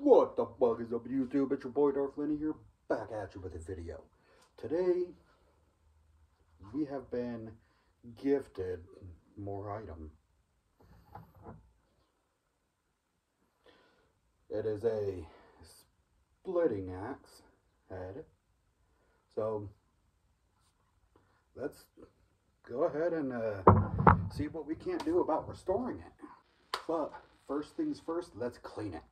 What the fuck is up YouTube? It's your boy Darfliny here, back at you with a video. Today, we have been gifted more item. It is a splitting axe head. So, let's go ahead and uh, see what we can't do about restoring it. But, first things first, let's clean it.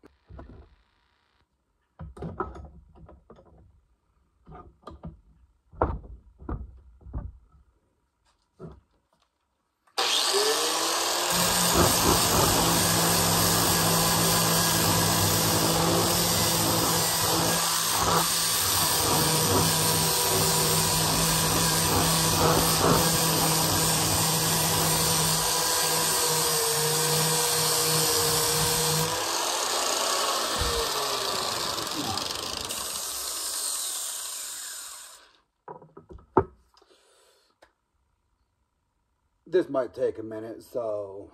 This might take a minute, so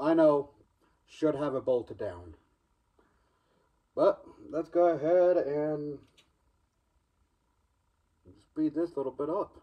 I know should have it bolted down. But let's go ahead and speed this little bit up.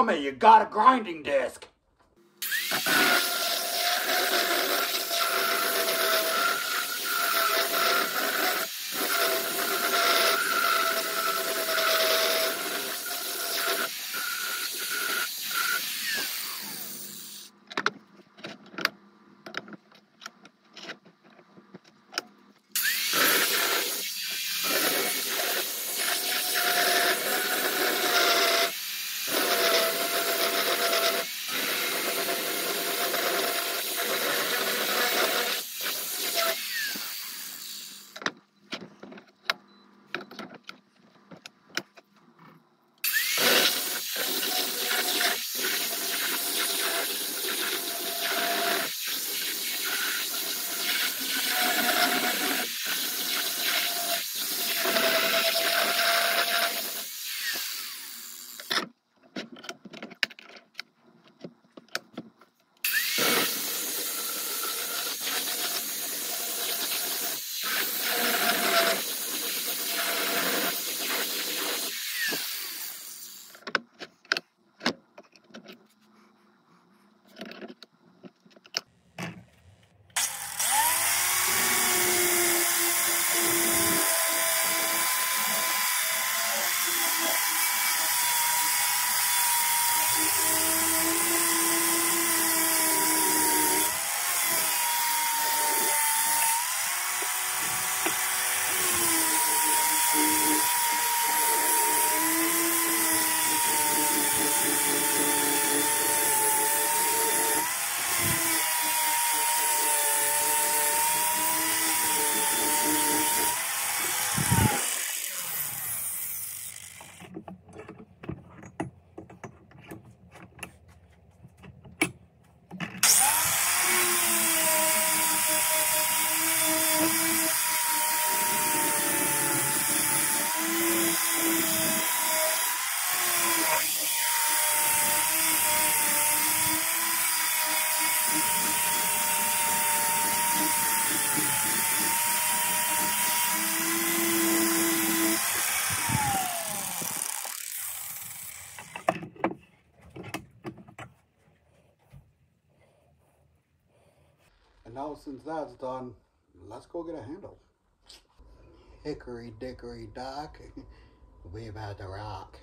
Dummy, you got a grinding disc. Since that's done, let's go get a handle. Hickory dickory dock, we about to rock.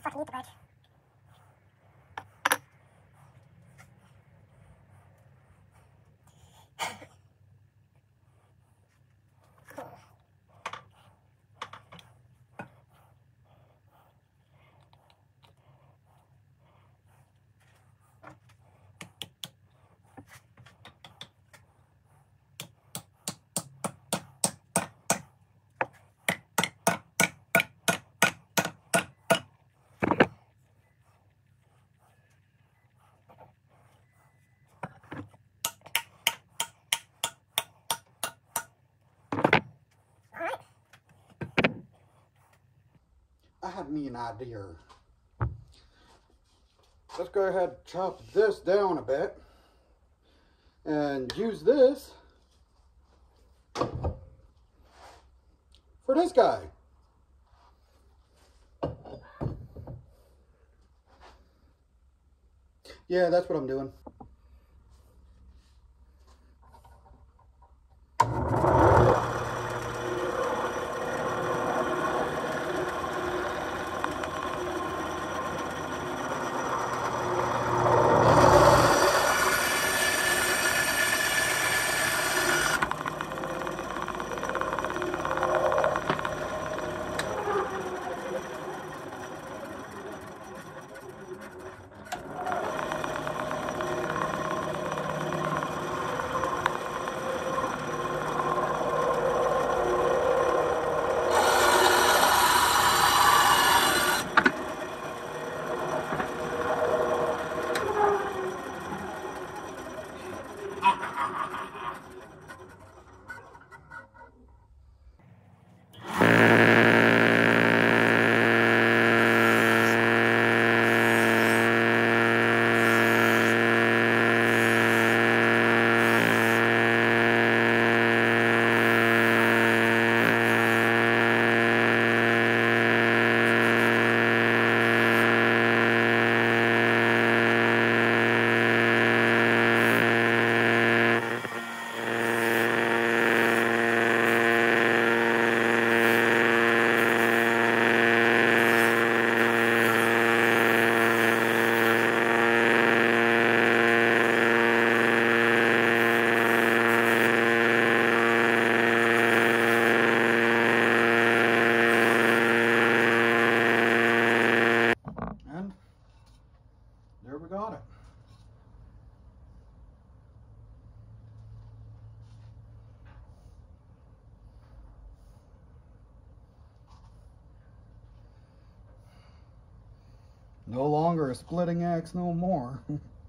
fucking eat the bread. Me an idea. Let's go ahead and chop this down a bit and use this for this guy. Yeah, that's what I'm doing. No longer a splitting axe no more.